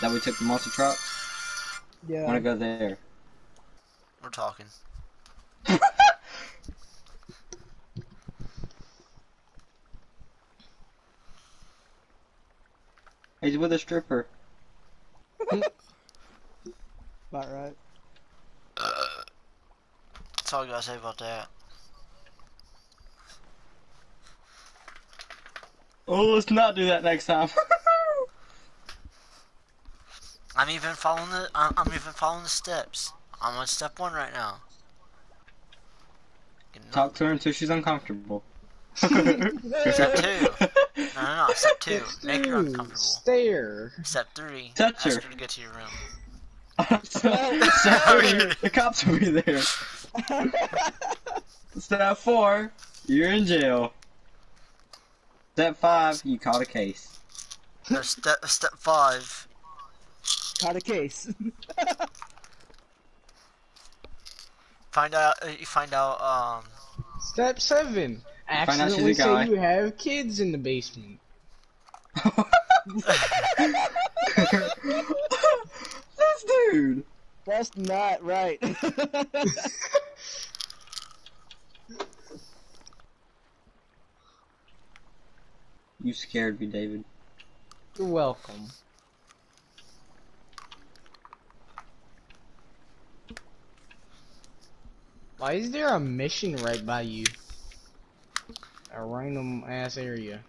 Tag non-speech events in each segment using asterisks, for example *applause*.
that we took the monster truck. Yeah. Want to go there? We're talking. *laughs* He's with a stripper. *laughs* About right. Uh, that's all I gotta say about that. Oh, let's not do that next time. *laughs* I'm even following the. I'm, I'm even following the steps. I'm on step one right now. Getting Talk to her until she's uncomfortable. Step two. *laughs* No, no, no. Step two. Make her uncomfortable. Stare. Step three. Touch ask her. her to get to your room. *laughs* Step three, the cops will be there. *laughs* Step four, you're in jail. Step five, you caught a case. No, step step five. Caught a case. *laughs* Find out. Uh, you find out. Um. Step seven. out she's Accidentally guy. say you have kids in the basement. *laughs* this dude. That's not right. *laughs* You scared me, David. You're welcome. Why is there a mission right by you? A random ass area.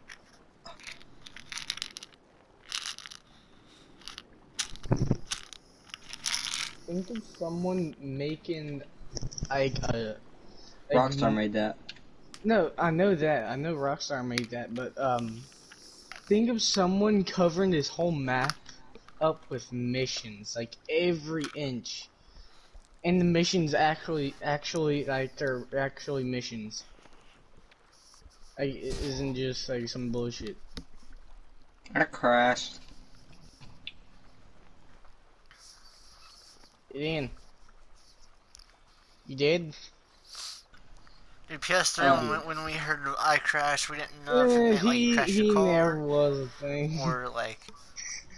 Think of someone making like a. Rockstar made that. No, I know that. I know Rockstar made that, but um, think of someone covering this whole map up with missions, like every inch, and the missions actually, actually, like they're actually missions. Like it isn't just like some bullshit. I crashed. Ian, you did? Your PS3 Um, when, when we heard I crashed, we didn't know if it meant like he crashed he your car never was a thing. or like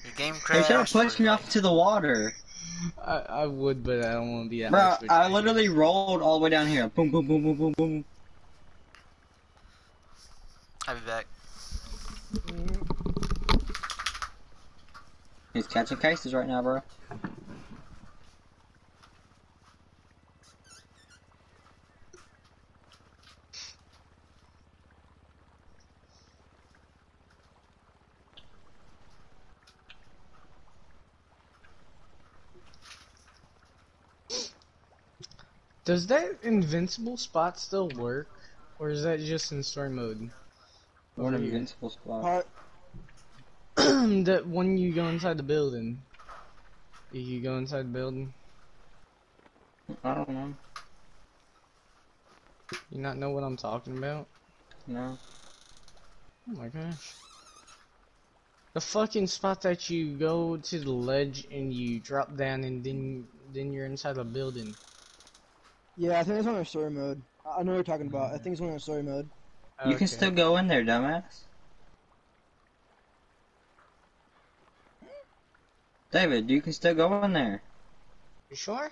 your game They crashed. should have pushed me like- off to the water. I I would, but I don't want to be that. Bro, much of a I literally rolled all the way down here. Boom, boom, boom, boom, boom, boom. I'll be back. He's catching cases right now, bro. Does that invincible spot still work, or is that just in story mode? We're in an Over here. invincible spot. Part, *clears throat* that when you go inside the building, you go inside the building. I don't know. You not know what I'm talking about? No. Oh my gosh. The fucking spot that you go to the ledge and you drop down and then then you're inside a building. Yeah, I think it's on our story mode. I I know what you're talking about. I think it's on our story mode. You can still go in there, dumbass. David, you can still go in there. You sure?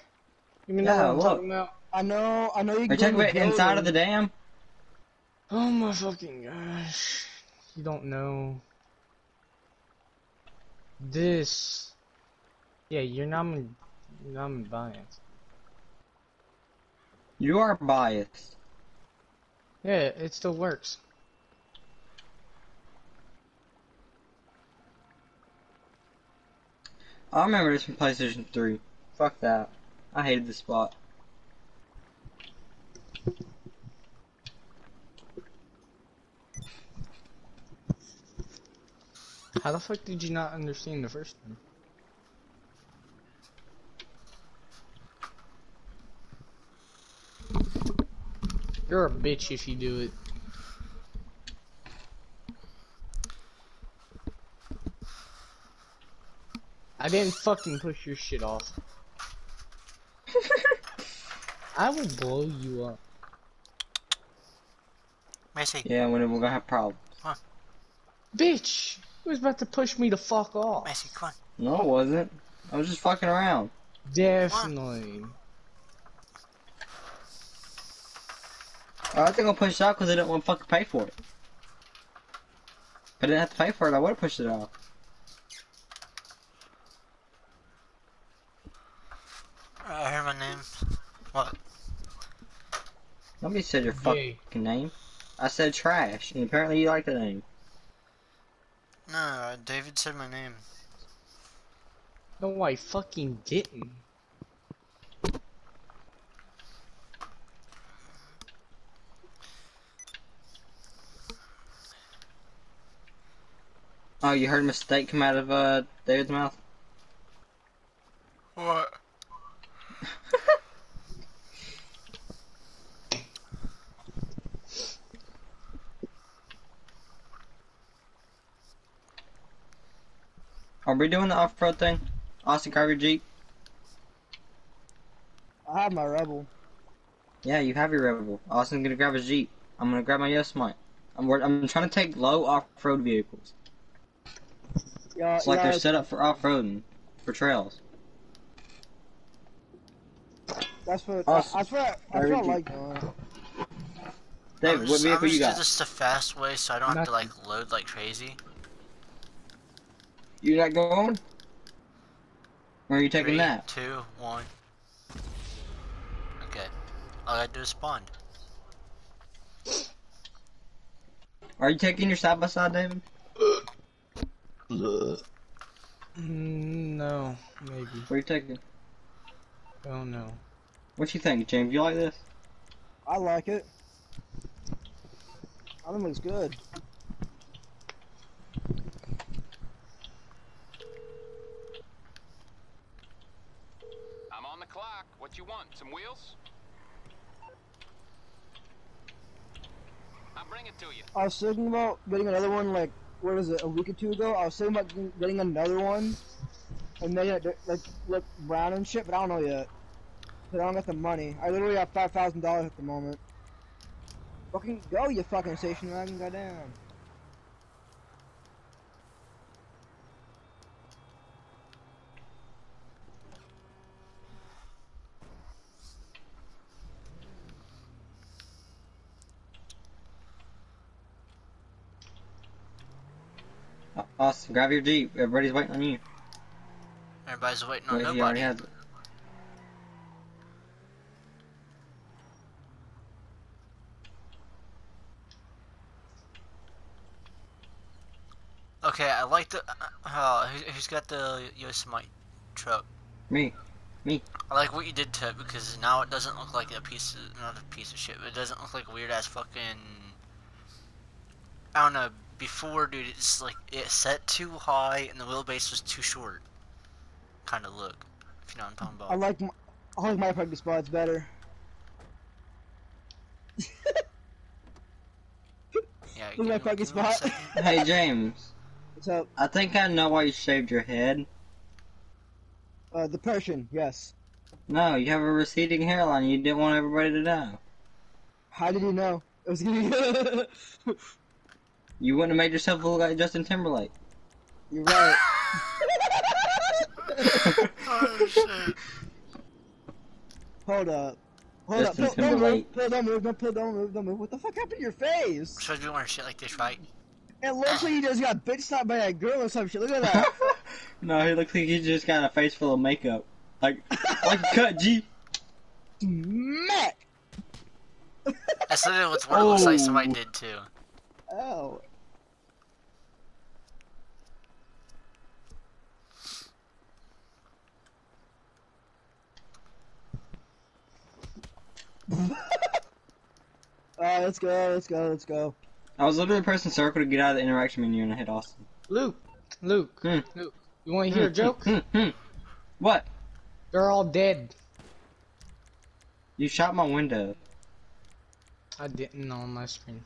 You mean Yeah, I'm look. talking about? I know, I know you Are can you go talking in about inside of the dam? Oh my fucking gosh. You don't know. This. Yeah, you're not in, you're not in bias. You are biased. Yeah, it still works. I remember this from PlayStation 3. Fuck that. I hated this spot. How the fuck did you not understand the first time? You're a bitch if you do it. I didn't fucking push your shit off. *laughs* I will blow you up. Macy, Yeah, when we're gonna have problems. Bitch! Who's about to push me the fuck off? Macy, come on. No, it wasn't. I was just fucking around. Definitely. I think I'll push it out because I didn't want to fucking pay for it. If I didn't have to pay for it, I would have pushed it out. I heard my name. What? Nobody said your fucking name. I said trash, and apparently you like the name. No, uh, David said my name. No, I fucking didn't. Oh, you heard a mistake come out of uh David's mouth? What? *laughs* Are we doing the off-road thing? Austin, grab your Jeep. I have my rebel. Yeah, you have your Rebel. Austin's gonna grab his Jeep. I'm gonna grab my Yosemite. I'm I'm trying to take low off-road vehicles. Yeah, It's like yeah, they're set up for off-roading, for trails. that's what Awesome. that's what I, Very that's what I deep. like doing. David, I'm what just, vehicle I'm you just got? do this the fast way so I don't have to like load like crazy. You not going? Or are you taking Three, that? two, one. Okay. All I gotta do is spawn. Are you taking your side by side, David? Mm, No, maybe. What are you taking? I don't. What you think, James? You like this? I like it. I think it looks good. I'm on the clock. What you want? Some wheels? I'll bring it to you. I was thinking about getting another one like what is it a week or two ago. I was thinking about getting- another one and making it like look brown and shit, but I don't know yet. 'Cause I don't got the money. I literally have five thousand dollars at the moment. Fucking go, you fucking station wagon, goddamn. Grab your Jeep. Everybody's waiting on you. Everybody's waiting on Wait, nobody. has. Okay, I like the. Uh, uh, who, who's got the Yosemite truck? Me. Me. I like what you did to it because now it doesn't look like a piece of not a piece of shit. But it doesn't look like weird ass fucking. I don't know. Before, dude, it's like it set too high and the wheelbase was too short. Kind of look. If you know what I'm talking about. I about. like my, I like my practice spots better. Yeah. *laughs* Look my give me- fucking give me one spot. *laughs* Hey, James. So I think I know why you shaved your head. uh, depression, yes. No, you have a receding hairline. You didn't want everybody to know. How did you know? It was gonna be. *laughs* You wouldn't have made yourself look like Justin Timberlake. You're right. *laughs* oh shit. Hold up. Hold Justin up. Phil, don't move. Timberlake. Phil, don't move. Don't, Phil, don't move. Don't move. What the fuck happened to your face? Supposed to be wearing shit like this, right? It looks like you just got bitch slapped by that girl or some shit. Look at that. *laughs* no, he looks like he just got a face full of makeup. Like, like cut, G. Mac. That's literally what it looks like somebody did too. Oh. Alright, let's go, let's go, let's go. I was literally pressing circle to get out of the interaction menu and I hit Austin. Luke, Luke, Hmm. Luke. You want to hear a joke? Hmm, hmm. What? They're all dead. You shot my window. I didn't on my screen.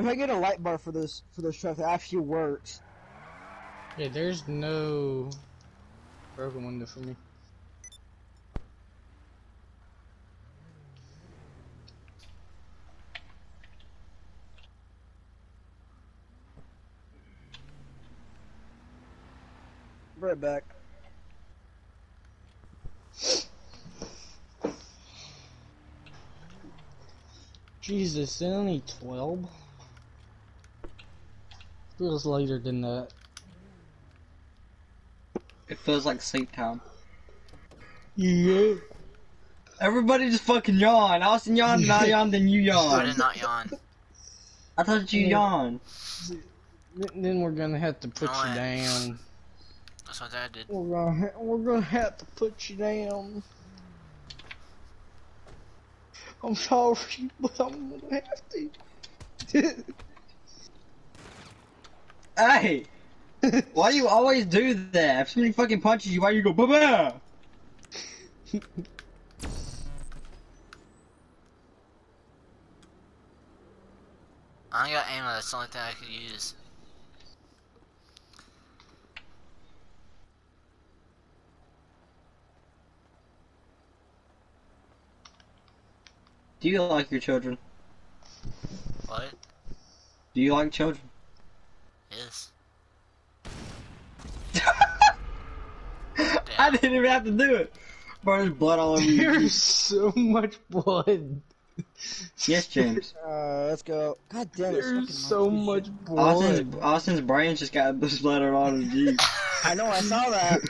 If I get a light bar for this for this truck that actually works. Yeah, there's no broken window for me. Right back. Jesus, only 12? Feels later than that. It feels like sleep time. Yeah. Everybody just fucking yawn. Austin yawned, and I *laughs* yawned, then you yawned. I yawned. did not yawn. I thought you Yeah. yawned. Then we're gonna have to put you down. That's what Dad did. We're gonna we're gonna have to put you down. I'm sorry, *laughs* but I'm gonna have to. *laughs* Hey! *laughs* Why do you always do that? If somebody fucking punches you, why do you go, ba ba? I got ammo, that's the only thing I could use. Do you like your children? What? Do you like children? Yes. *laughs* I didn't even have to do it. Bro, there's blood all over you. There's so much blood. Yes, James. *laughs* Uh, let's go. God damn it. There's so much blood. Austin's, Austin's brain just got splattered on his Jeep. I know, I saw that.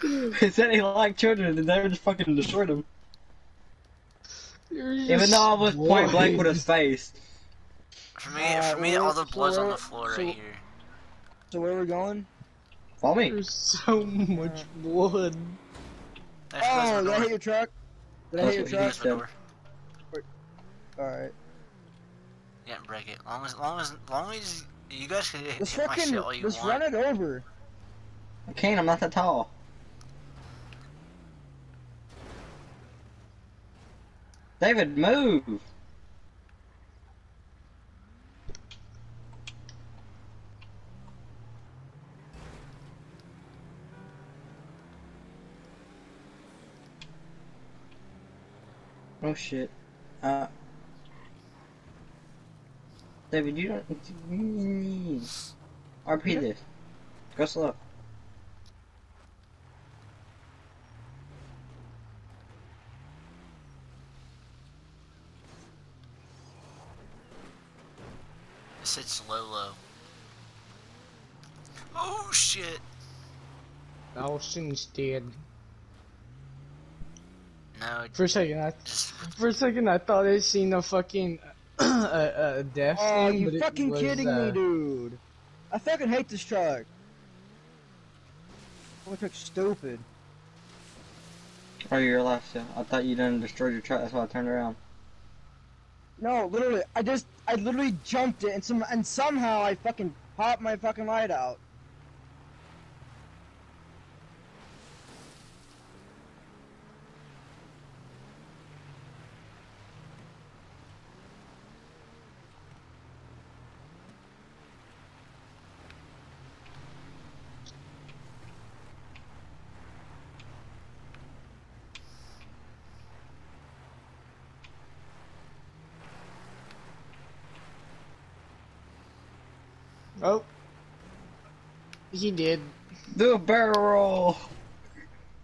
*laughs* he said he liked children, and they just fucking destroyed him. Even though I was point blank with his face. For me, Uh, for me, all the blood's on the floor so- right here. So where we going? Follow me. There's so much *laughs* blood. There, close Oh, my did I hit your truck? Did I That's hit your truck? Close my said. door. Alright. Yeah, break it. Long as, long as, long as you guys can hit, Let's hit my fucking, shit all you let's want. run it over. I can't, I'm not that tall. David, move! Oh shit. Uh. David, you don't. RP this. Go slow. This hits low, low. Oh shit! Austin's dead. No, For a second, I just for a second I thought I seen a fucking *clears throat* a, a death Oh, thing, you fucking was, kidding uh, me, dude. I fucking hate this truck. My truck's stupid. Oh, you're left. Yeah. I thought you done destroyed your truck. That's why I turned around. No, literally, I just, I literally jumped it, and some, and somehow I fucking popped my fucking light out. Oh, he did. Do a barrel roll.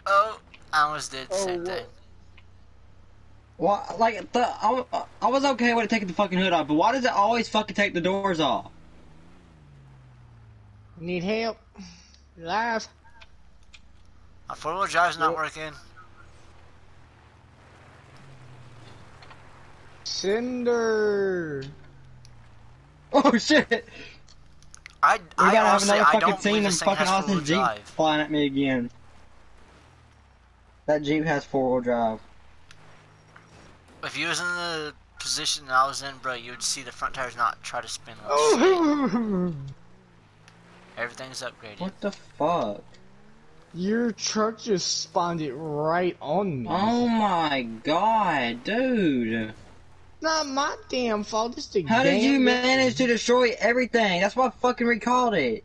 oh, I almost did the Oh, same what- thing. Why? Like the I, I was okay with it taking the fucking hood off, but why does it always fucking take the doors off? Need help? You Alive? My four wheel drive's not Yep. working. Cinder. *laughs* Oh shit! I, We I gotta have another fucking don't scene believe of this fucking has Austin's Jeep drive. flying at me again. That Jeep has four wheel drive. If you was in the position that I was in, bro, you would see the front tires not try to spin. like. Oh, *laughs* Everything's upgraded. What the fuck? your truck just spawned it right on me. Oh my god, dude! Not my damn fault. It's the How did damn you manage to destroy everything? That's why I fucking recalled it.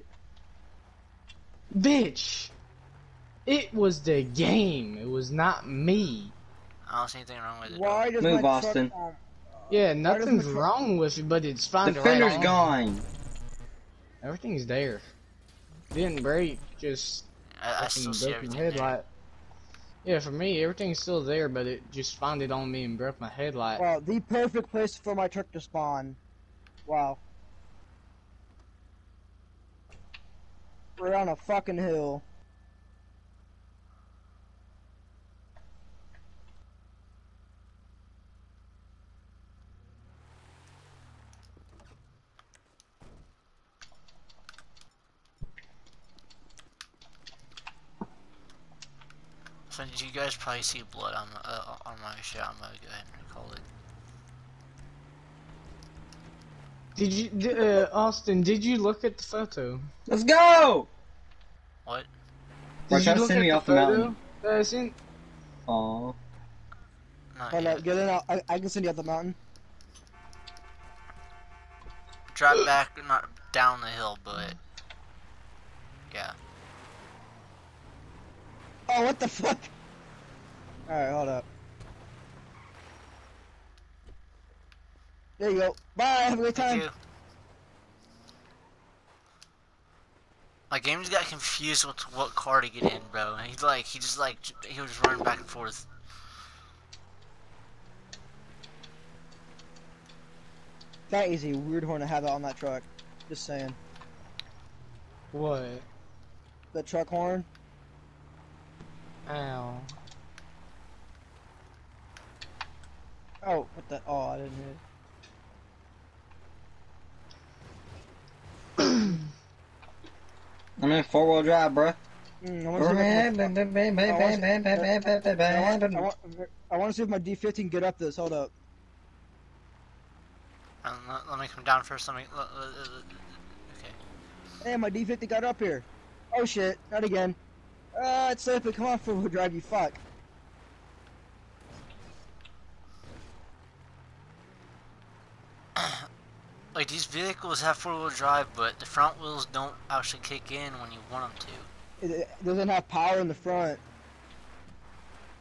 Bitch. It was the game. It was not me. I don't see anything wrong with it. Why does Move, my Austin. truck? Yeah, nothing's wrong with it, but it's fine The to fender's on. gone. Everything's there. Didn't break, just I, I fucking still see broke my everything there. Yeah, for me, everything's still there, but it just found it on me and broke my headlight. wow, the perfect place for my truck to spawn. Wow. We're on a fucking hill. So did you guys probably see blood on uh, on my shit? I'm gonna go ahead and call it. Did you, d- uh, Austin? Did you look at the photo? Let's go! What? Bro, Did try you to look send at me the off the photo mountain. that I sent? Aw. Not Hold yet. up, get in. out- I, I can send you up the mountain. Drop back, not down the hill, but yeah. Oh, what the fuck? Alright, hold up. There you go. Bye, have a good time. My game just got confused with what car to get in, bro. And he like he just like he was running back and forth. That is a weird horn to have that on that truck. Just saying. What? The truck horn. Ow. Oh, what the? Oh, I didn't hear. *clears throat* I'm in four wheel drive, bro. Mm, I want to see if my D50 can get up this. Hold up. Um, let, let me come down first. Let me. Let, let- let- let- okay. Hey, my D50 got up here. Oh shit, not again. Uh, it's safe, but come on, four wheel drive, you fuck. Like these vehicles have four wheel drive, but the front wheels don't actually kick in when you want them to. It, it doesn't have power in the front.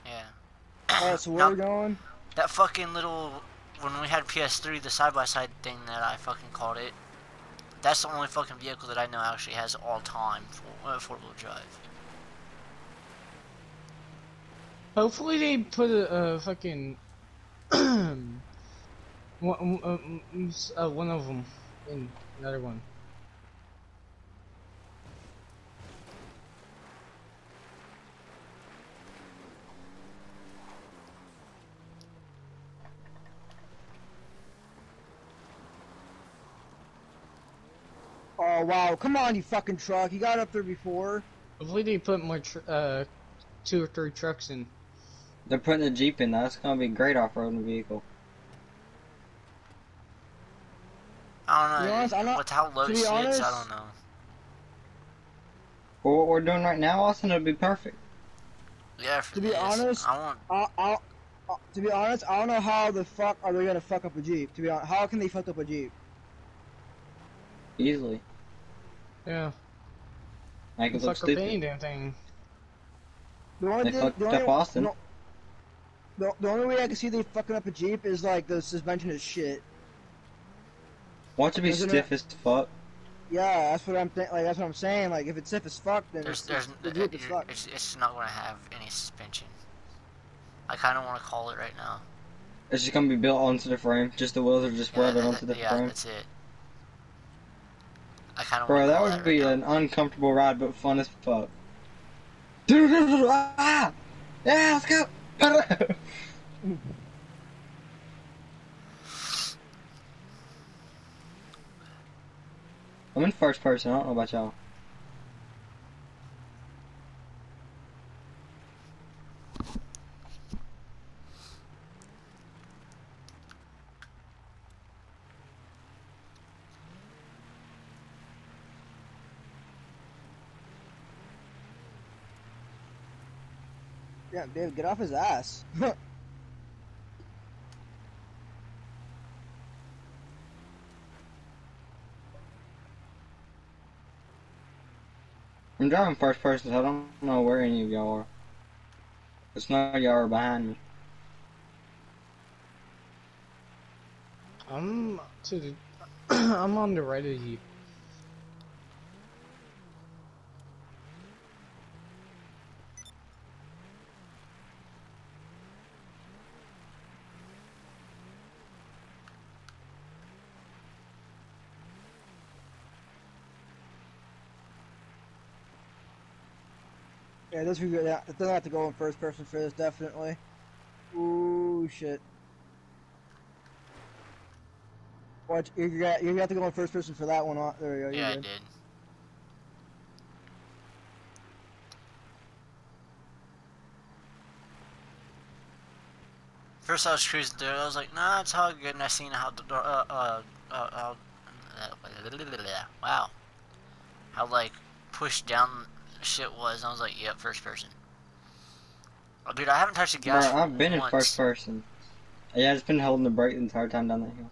Yeah. Alright, so where Now- we going? That fucking little when we had PS3, the side by side thing that I fucking called it. That's the only fucking vehicle that I know actually has all time four, uh, four wheel drive. Hopefully they put a, uh fucking *clears throat* one, um, um, uh, one of them in another one. Oh wow, come on, you fucking truck. You got up there before. Hopefully they put more tr- uh two or three trucks in. They're putting a Jeep in. That's gonna be a great off-roading vehicle. I don't To know. be honest, I'm not- with how low to it be sits, honest- I don't know. For what we're doing right now, Austin, it'll be perfect. Yeah, for To be this, honest- I want. I, I, to be honest, I don't know how the fuck are they gonna fuck up a Jeep. To be honest, how can they fuck up a Jeep? Easily. Yeah, Make it fuck look up stupid. any damn thing. The only They thing, fucked the up only, Austin. The, the, the only way I can see they fucking up a Jeep is like the suspension is shit. Want to be Isn't stiff as fuck. Yeah, that's what I'm th- like. That's what I'm saying. Like, if it's stiff as fuck, then There's, it's, there's, it's, the it- Jeep fucked. it's, it's not going to have any suspension. I kind of want to call it right now. It's just gonna be built onto the frame. Just the wheels are just Yeah, welded that- onto the yeah, frame. that's it. I kind of Bro, want that would that be right an now. uncomfortable ride, but fun as fuck. *laughs* Ah! Yeah, let's go. *laughs* I'm in first person. I don't know about y'all. Yeah, David, get off his ass. *laughs* I'm driving first person, so I don't know where any of y'all are. It's not y'all are behind me. I'm to the. *clears throat* I'm on the right of you. This would be yeah, they'll have to go in first person for this definitely. Ooh shit. Watch, you got you have to go in first person for that one. uh, There you go. Yeah, I did. First, I was cruising through. I was like, "Nah, it's all good." And I seen how the door, uh, uh, uh, uh, wow, how like pushed down shit was. And I was like, "Yep, first person." Oh, dude, I haven't touched the Bro, gas. I've been in first person. Yeah, I've just been holding the brake the entire time down that hill.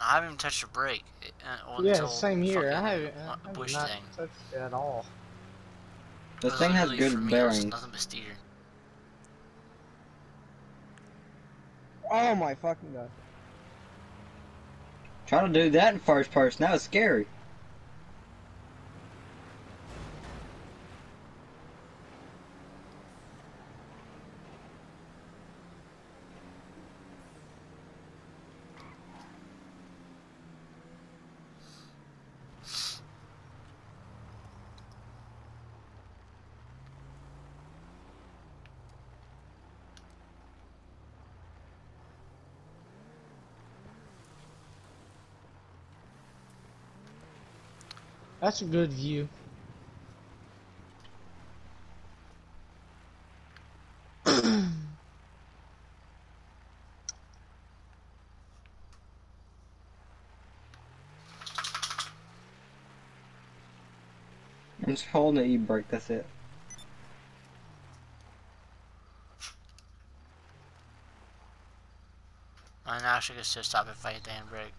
I haven't even touched a brake. uh, Yeah, same here. I haven't, I uh, have bush not thing. touched it at all. This It thing was has literally, for good me, it bearings. Nothing but steer. Oh my fucking god. Trying to do that in first person. That was scary. That's a good view. I'm just holding the e-brake. That's it. I actually gets to stop if I hit the handbrake.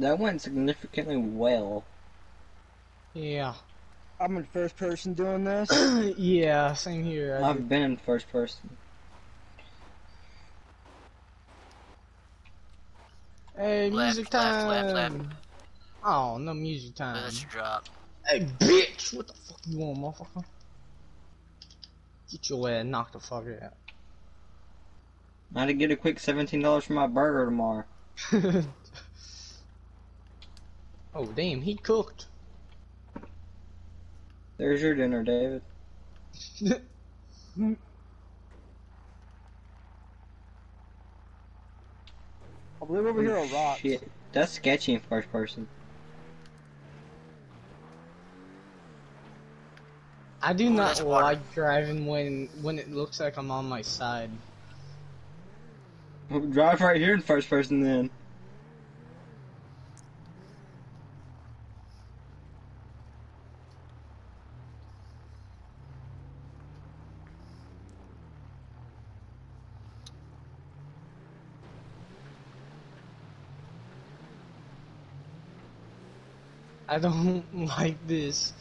That went significantly well. Yeah. I'm in first person doing this. *clears throat* yeah, same here. I I've been in first person. Hey, Left, music time. left, left. Oh, no music time. That's your drop. Hey, bitch! What the fuck you want, motherfucker? Get your ass knocked the fuck out. I had to get a quick seventeen dollars for my burger tomorrow. *laughs* oh, damn, he cooked. There's your dinner, David. I believe over here are rocks. Shit, that's sketchy in first person. I do Ooh, not that's water. like driving when when it looks like I'm on my side. Drive right here in first person then. I don't *laughs* like this.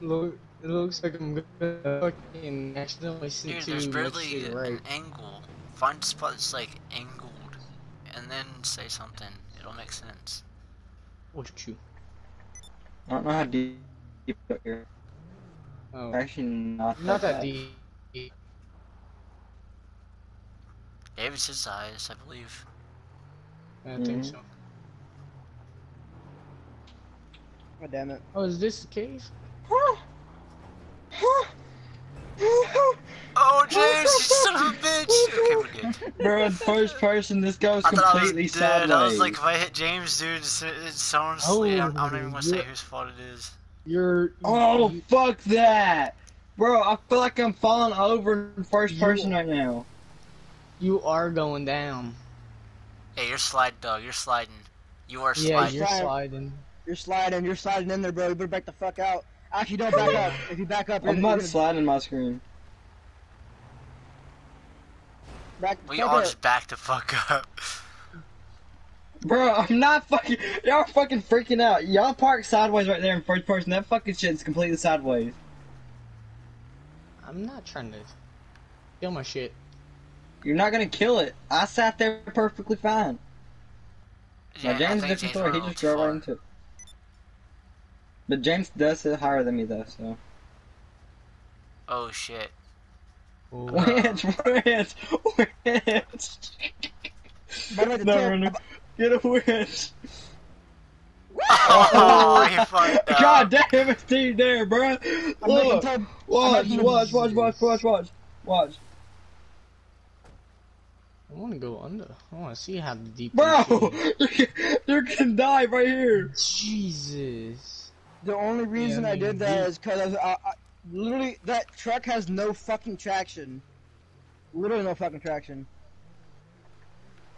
Look, it looks like I'm gonna fucking accidentally sit Dude, too there's much barely an right. angle. Find a spot that's like angled, and then say something. It'll make sense. What you? I don't know how deep up here. Oh, Actually, not, not that bad. deep. David says size, I believe. I think Mhm. so. God damn it. Oh, is this the cave? *laughs* Oh, James, you son of a bitch! Okay, we're good. *laughs* Bro, first person, this goes I thought I was completely dead. sideways. I was like, if I hit James, dude, it's, it's someone's sleep. I'm, I'm not even gonna say whose fault it is. You're. oh, you- fuck that! Bro, I feel like I'm falling over in first You- person right now. You are going down. Hey, you're sliding, Doug. You're sliding. You are sliding. Yeah, you're sliding. You're sliding. You're sliding in there, bro. You better back the fuck out. Actually, don't back up. If you back up, you're, I'm not sliding my screen. back. We all up. just back the fuck up. Bro, I'm not fucking. Y'all are fucking freaking out. Y'all park sideways right there in first person. That fucking shit's completely sideways. I'm not trying to kill my shit. You're not gonna kill it. I sat there perfectly fine. Yeah, now I James think different James story. He just drove right into it. But James does sit higher than me though, so. Oh shit. Ooh. Winch, winch, winch. By the No, no, get a winch. Oh, you fucked *laughs* up. God damn it, Steve there, bro. Look, Todd- watch, watch, watch, watch, watch, watch, watch. I want to go under. I want to see how deep. Bro, this *laughs* shit you can die right here. Jesus. The only reason I I, mean, did that you- is because I, I, I, literally that truck has no fucking traction. Literally no fucking traction.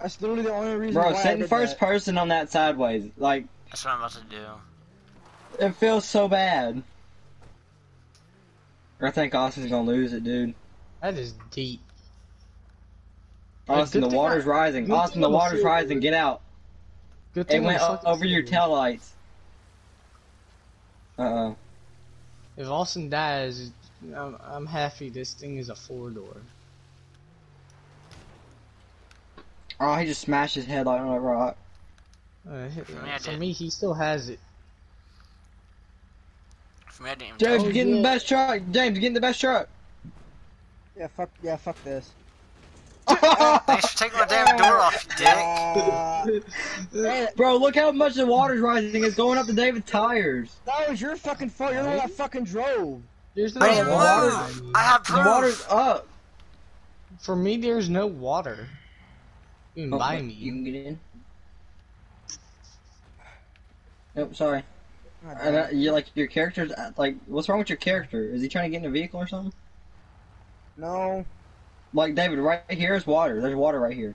That's literally the only reason Bro, why I did first that. person on that sideways. Like, That's what I'm about to do. it feels so bad. I think Austin's gonna lose it, dude. That is deep. Austin, good the water's I- rising. Austin, the water's rising. Get out. Good It went I'm o- fucking over your silver. tail lights. Uh oh. If Austin dies, I'm, I'm happy this thing is a four door. Oh, he just smashed his head like on a rock. Uh, hit- For me, I for did. me, he still has it. For me, I didn't James, Oh, get in the best truck. James, get in the best truck. Yeah, fuck. Yeah, fuck this. Thanks for taking my damn door off, dick. Hey, *laughs* Bro, look how much the water's rising. It's going up to David's tires. that was your fucking fault. You're the one that fucking drove. There's no I didn't water. move. I have The water's up. For me, there's no water. You can Oh, buy me. You can get in. Nope, sorry. God And, uh, you like your character's uh, like, what's wrong with your character? Is he trying to get in a vehicle or something? No. Like David, right here is water. There's water right here.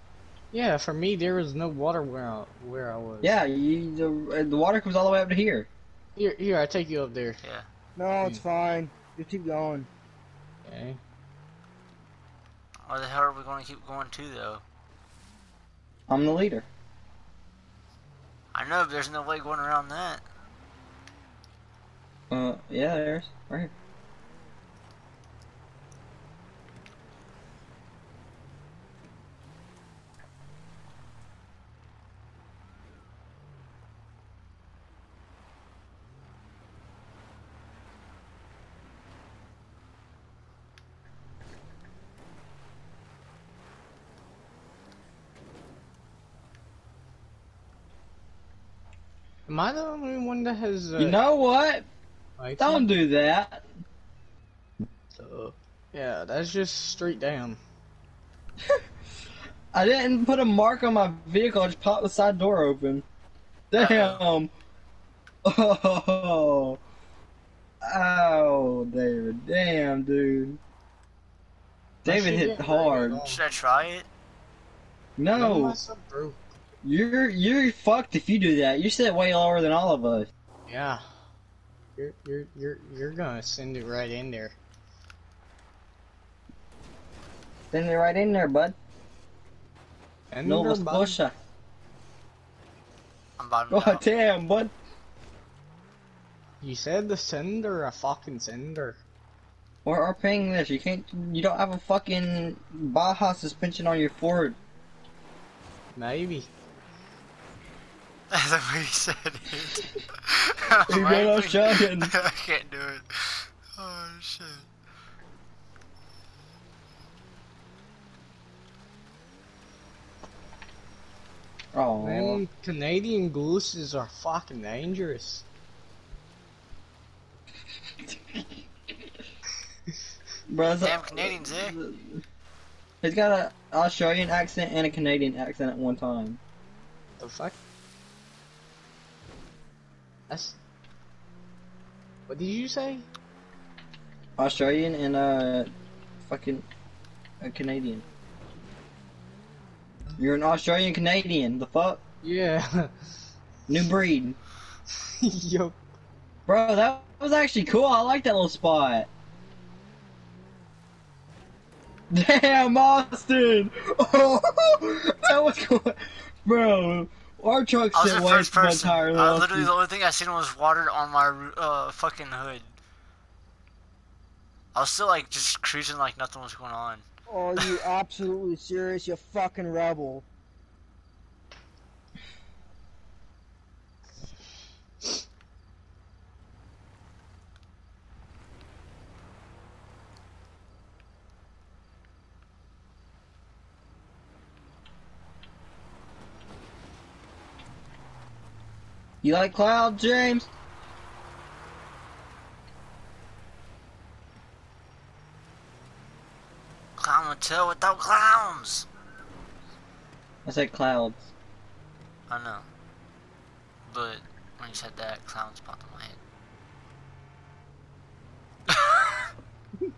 Yeah, for me, there was no water where I, where I was. Yeah, you, the, the water comes all the way up to here. Here, here, I take you up there. Yeah. No, it's fine. Just keep going. Okay. Where the hell are we going to keep going to, though? I'm the leader. I know, but there's no way going around that. Uh, yeah, there's right here. Am I the only one that has? Uh, You know what? lights Don't do that. Uh, yeah, that's just straight down. *laughs* I didn't put a mark on my vehicle. I just popped the side door open. Damn. *laughs* Oh. Oh, Oh, David. Damn, dude. David hit hard. break at all. Should I try it? None of my No, broke. You're you're fucked if you do that. You sit way lower than all of us. Yeah. You're you're you're you're gonna send it right in there. Send it right in there, bud. And No they're bottom- I'm bottom Oh out. damn, bud. You said the sender, a fucking sender. Or or paying this. You can't. You don't have a fucking Baja suspension on your Ford. Maybe. The way you said it. *laughs* You Why better would- shut. I can't do it. Oh shit. Oh. Man, Canadian gooses are fucking dangerous. *laughs* Bro, it's Damn Canadians, eh? He's got a Australian accent and a Canadian accent at one time. The fuck? That's. What did you say? Australian and uh, fucking a Canadian. You're an Australian Canadian. The fuck? Yeah. *laughs* New breed, Yo. bro. That was actually cool. I like that little spot. Damn, Austin! *laughs* Oh, that was cool, bro. Our truck I the first person. higher Uh, literally, the only thing I seen was water on my uh fucking hood. I was still like just cruising like nothing was going on. Oh, you *laughs* absolutely serious? You fucking rebel. You like clouds, James? Clown hotel without clowns. I said clouds. I know. But when you said that, clowns popped in my head.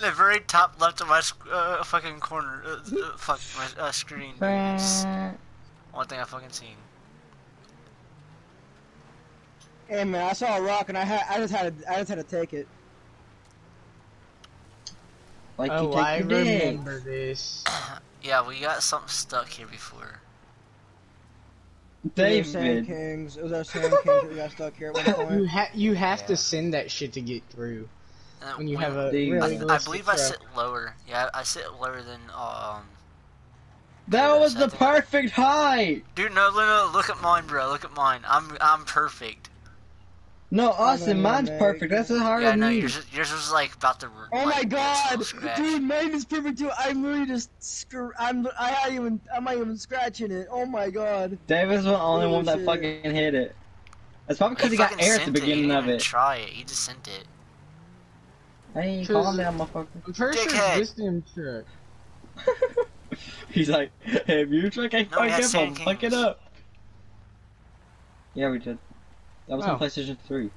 *laughs* the very top left of my sc- uh, fucking corner, uh, uh, fuck my uh, screen. One thing I fucking seen. Hey man, I saw a rock and I had I just had to I just had to take it. Like you oh, take I your dick. remember this. *clears throat* Yeah, we got something stuck here before. It was Sand Kings. It was our Sand Kings that we got stuck here at one *laughs* You point. ha you have Yeah. to send that shit to get through Uh, when you we- have a Dude. really I, I realistic believe I sit lower. Yeah, I sit lower than um. That was the perfect height. Dude, no, no, no, look at mine, bro. Look at mine. I'm, I'm perfect. No, Austin, no, mine's Meg. perfect. That's higher Yeah, than no, you. yours, yours was like about to. Oh like, my god, dude, mine is perfect too. I'm literally just scr- I'm I not even I'm not even scratching it. Oh my god. David's the only Oh, one that shit. fucking hit it. That's probably because he got air at the sent it. He beginning didn't of even it. Try it. He just sent it. Hey, calm down, motherfucker. I'm pretty sure Dickhead. this damn truck. He's like, hey, if you truck ain't No, we up, I'll Sand fuck it up. Yeah, we did. That was on Oh. PlayStation 3.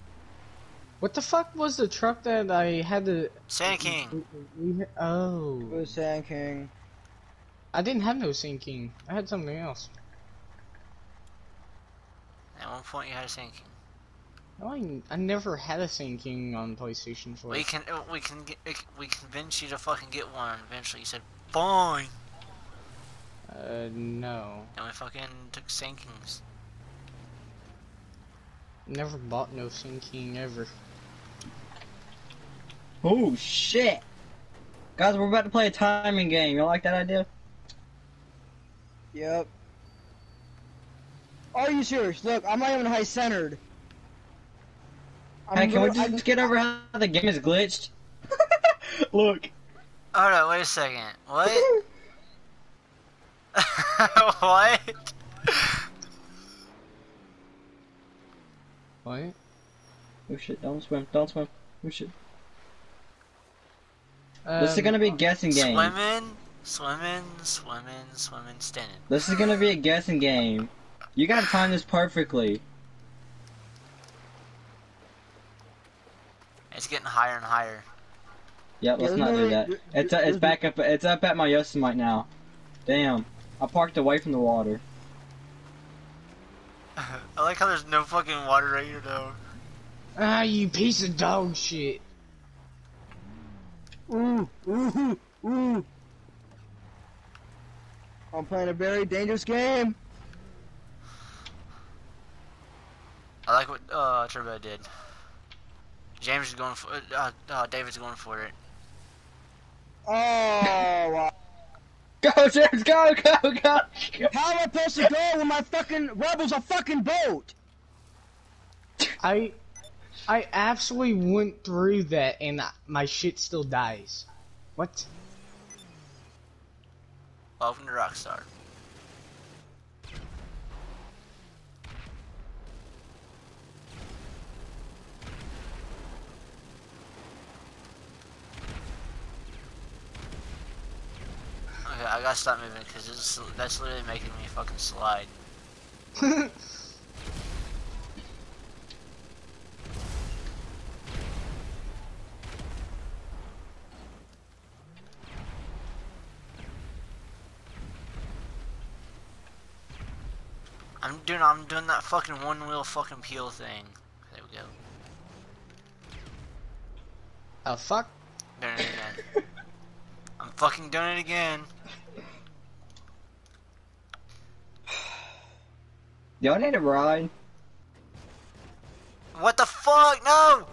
What the fuck was the truck that I had to? Sand King. we- we- It Oh, was Sand King. I didn't have no Sand King. I had something else. At one point, you had a Sand King. No, I, I never had a Sand King on PlayStation 4. We can, we can, get, we convince you to fucking get one. Eventually, you said fine, Uh, no. and we fucking took Sand Kings. Never bought no Sand King ever. Oh, shit. Guys, we're about to play a timing game. You like that idea? Yep. Are you serious? Look, I'm not even high centered. I'm Hey, can we literally- just get over how the game is glitched? *laughs* Look. Hold on, wait a second. What? *laughs* *laughs* what? What? Oh shit, don't swim, don't swim. Oh shit. Um, This is gonna be a guessing game. Swimming, swimming, swimming, swimming, standing. This is gonna be a guessing game. You gotta time this perfectly. It's getting higher and higher. Yep, let's not do that. It's uh, it's back up. It's up at my Yosemite now. Damn, I parked away from the water. *laughs* I like how there's no fucking water right here though. Ah, you piece of dog shit. Ooh, ooh, ooh. I'm playing a very dangerous game. I like what uh, Turbo did. James is going for uh, uh, David's going for it. Oh, wow. Go, James, go, go, go! go. how am I supposed to go when my fucking rebel's a fucking boat? I, I absolutely went through that and my shit still dies. What? Welcome to Rockstar. I gotta stop moving because that's literally making me fucking slide. *laughs* I'm doing I'm doing that fucking one wheel fucking peel thing. There we go. Oh fuck. Doing it again. *laughs* I'm fucking doing it again. Y'all need a ride? What the fuck? No!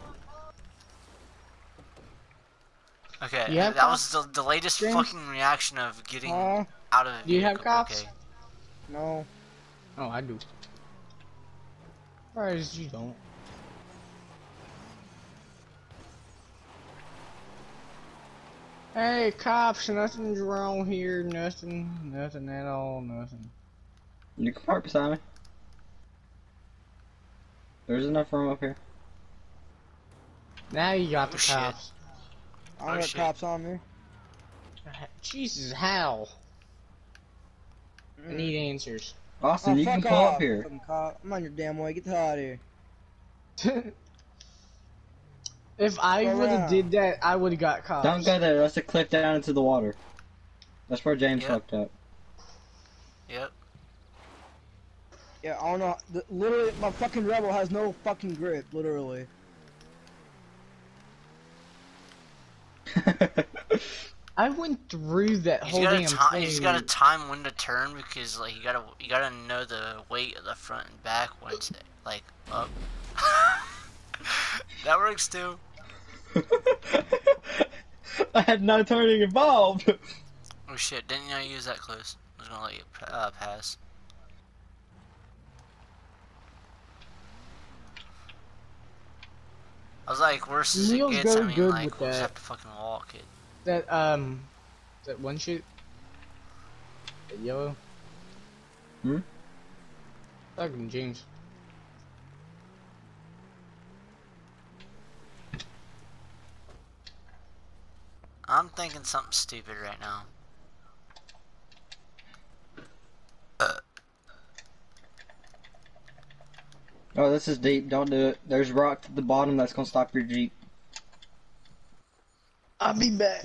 Okay, You have that was the, the latest James? fucking reaction of getting Huh? out of a Do you have cops? Okay. No. Oh, I do. Whereas you don't. Hey, cops, nothing's wrong here, nothing, nothing at all, nothing. You can park beside me. There's enough room up here. Now you got Oh, the shit. cops. Oh, I don't Oh, got shit. cops on me. Jesus, how? I need mm. answers. Austin, Oh, you can pull off, up here. fucking. I'm on your damn way. Get the hell out of here. *laughs* if I would have did that, I would have got cops. Don't go there. That's a cliff down into the water. That's where James Yep. fucked up. Yep. Yeah, I don't know. The, literally, my fucking rebel has no fucking grip. Literally. *laughs* I went through that He's whole got damn a time. thing. He's got a time when to turn because like you gotta you gotta know the weight of the front and back when it's like up. *laughs* that works too. *laughs* I had no turning involved. Oh shit! Didn't know you was that close. I was gonna let you uh, pass. I was like, worse as it Neil's gets. I mean, good like, we'll just have to fucking walk it. that um, that one shit. That yellow. Hmm? Talking to James. I'm thinking something stupid right now. Oh, this is deep. Don't do it. There's rock at the bottom that's gonna stop your jeep. I'll be back.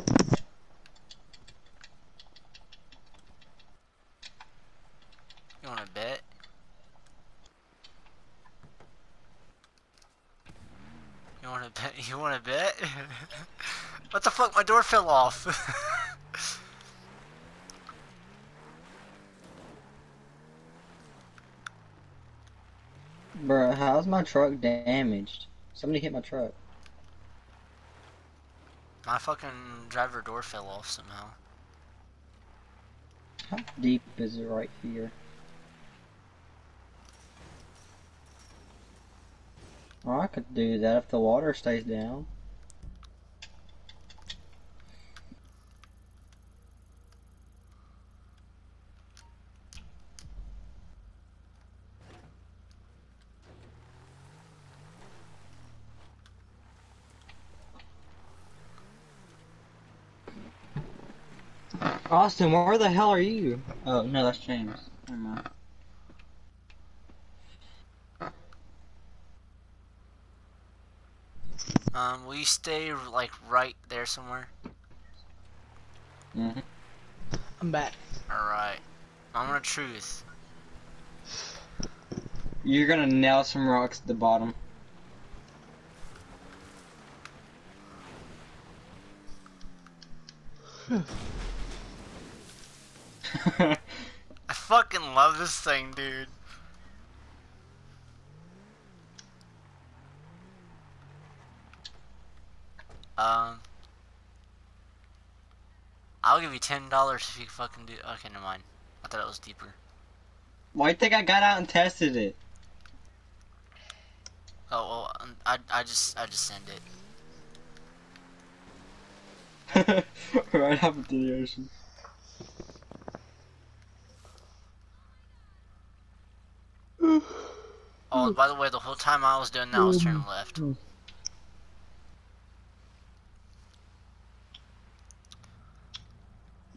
You wanna bet? You wanna bet? *laughs* You wanna bet? *laughs* what the fuck? My door fell off. *laughs* Bruh, how's my truck damaged? Somebody hit my truck. my fucking driver door fell off somehow. How deep is it right here? Oh, I could do that if the water stays down. Austin, where the hell are you? Oh, no, that's James. Never mind. Um, will you stay like right there somewhere? hmm I'm back. Alright. Moment of truth. You're gonna nail some rocks at the bottom. *laughs* I fucking love this thing, dude. Um, I'll give you ten dollars if you fucking do. Okay, never mind. I thought it was deeper. Why you think I got out and tested it? Oh well, um, I I just I just send it. *laughs* right up into the ocean. Oh, by the way, the whole time I was doing that, I was turning left.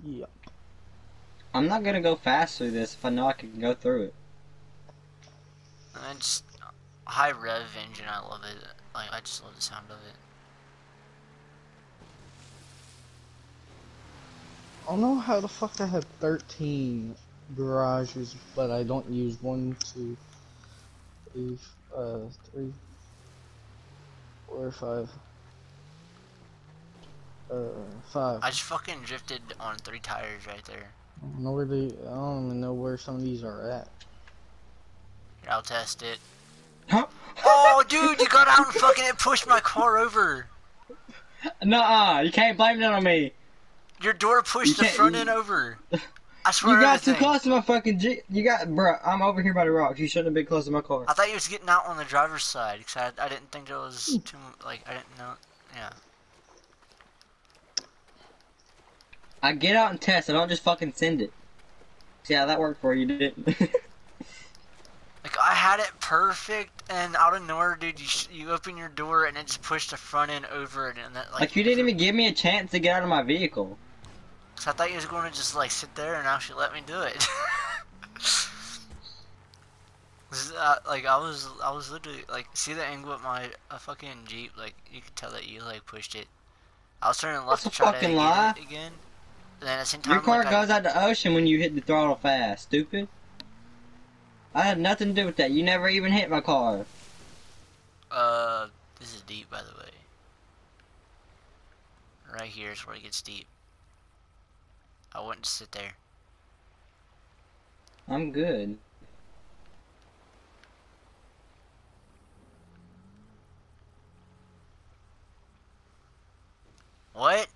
Yep. I'm not gonna go fast through this if I know I can go through it. And then just high rev engine, I love it. Like I just love the sound of it. I don't know how the fuck I had 13 garages, but I don't use one, two, three, uh, three, four, five, uh, five. I just fucking drifted on three tires right there. I don't know where they. I don't even know where some of these are at. Here, I'll test it. Huh? Oh, dude, you got out and fucking it pushed my car over. Nuh-uh, you can't blame that on me. Your door pushed You the front you- end over. *laughs* I swear You got too close to my fucking Jeep. You got, bruh, I'm over here by the rocks. You shouldn't have been close to my car. I thought you was getting out on the driver's side because I, I didn't think there was too like I didn't know. Yeah. I get out and test. I don't just fucking send it. See how that worked for you, didn't? *laughs* Like I had it perfect, and out of nowhere, dude, you sh- you open your door and it just pushed the front end over it, and that like. like you didn't even give me a chance to get out of my vehicle. So I thought you was going to just like sit there and actually let me do it. *laughs* Uh, like I was, I was literally like, see the angle of my a fucking jeep, like you could tell that you like pushed it. I was turning left That's to try to fucking get lie. it again, and then at the same time, Your car like, I- goes out the ocean when you hit the throttle fast, stupid. I had nothing to do with that. You never even hit my car. Uh, this is deep, by the way. Right here is where it gets deep. I wouldn't sit there. I'm good. What?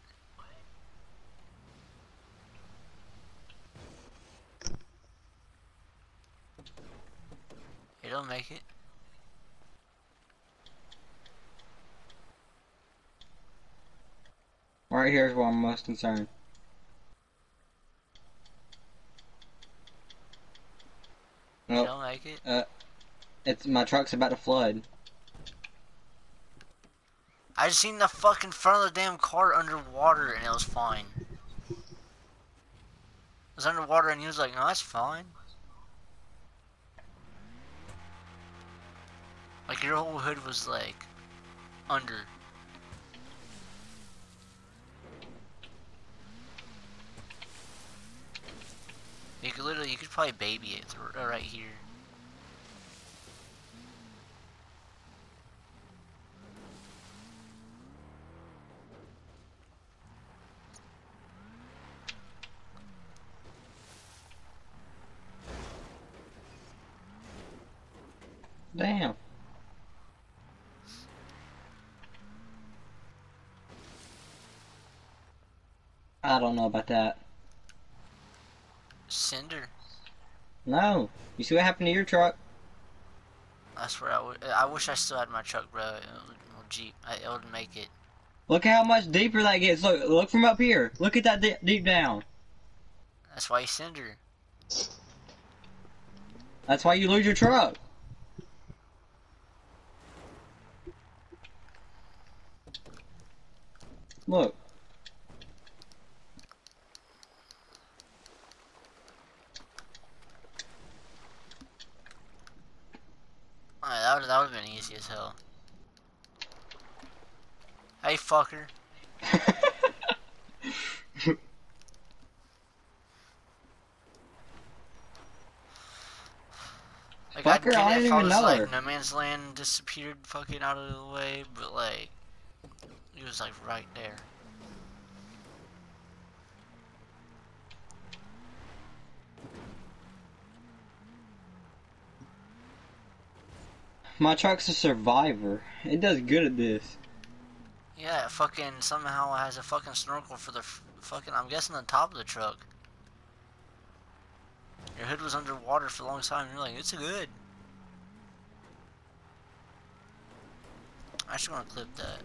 It'll make it. Right here is where I'm most concerned. Nope. It'll make it. It's my truck's about to flood. I just seen the fucking front of the damn car underwater and it was fine. It was underwater and he was like, no, that's fine. Like your whole hood was like under. You could literally, you could probably baby it th- uh, right here. Damn. I don't know about that. Cinder. No. You see what happened to your truck? That's where I would. I wish I still had my truck, bro. It Jeep. I, it would make it. Look how much deeper that gets. Look, look from up here. Look at that di- deep down. That's why you cinder. That's why you lose your truck. Look. Alright, that would that would have been easy as hell. Hey, fucker. *laughs* Like Fucker, get I didn't I even know like her. no man's land disappeared fucking out of the way, but like he was like right there. My truck's a survivor. It does good at this. Yeah, it fucking somehow has a fucking snorkel for the f- fucking. I'm guessing the top of the truck. Your hood was underwater for a long time. And you're like, it's good. I just want to clip that.